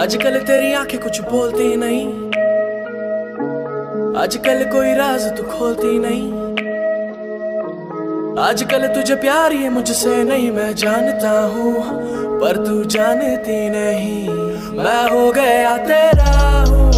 आजकल तेरी आँखें कुछ बोलती नहीं। आजकल कोई राज तू खोलती नहीं। आजकल तुझे प्यार ये मुझसे नहीं, मैं जानता हूँ, पर तू जानती नहीं। मैं हो गया तेरा हूँ।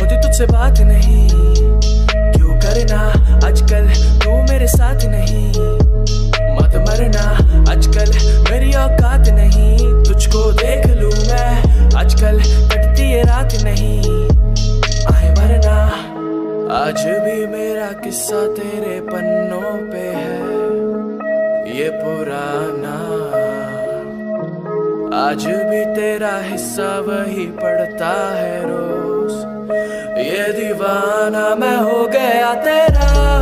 होती तुझसे बात नहीं। क्यों करना? आजकल तू मेरे साथ नहीं। मत मरना, आजकल मेरी औकात नहीं। तुझको देख लू मैं, आजकल कटती है रात नहीं। आए मरना, आज भी मेरा किस्सा तेरे पन्नों पे है। ये पुराना आज भी तेरा हिस्सा वही पड़ता है रोज। ये दीवाना मैं हो गया तेरा।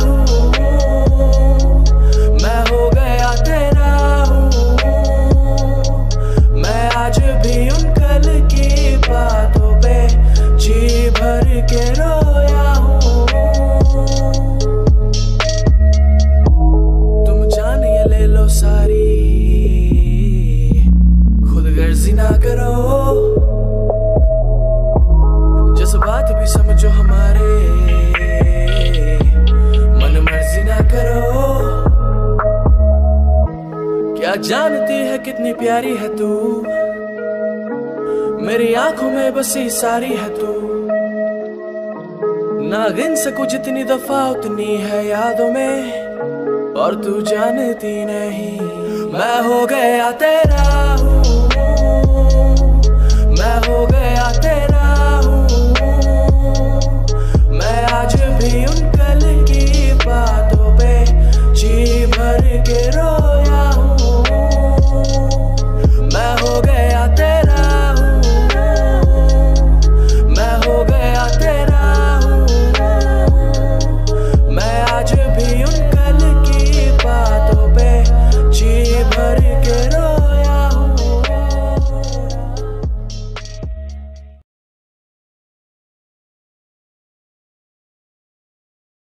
करो। क्या जानती है कितनी प्यारी है तू? मेरी आँखों में बसी सारी है तू। ना गिन सकूँ जितनी दफ़ा उतनी है यादों में। और तू जानती नहीं। मैं हो गया तेरा।